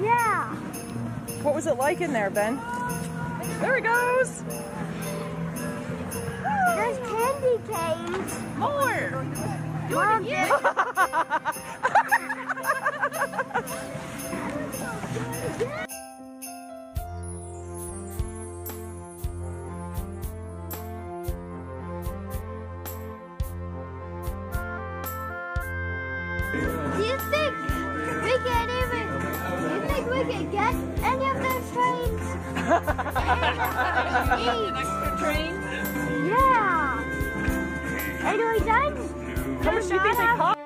Yeah. What was it like in there, Ben? There he goes. There's candy canes. More. Mom, Yeah. Are we done? How much do you think they cost?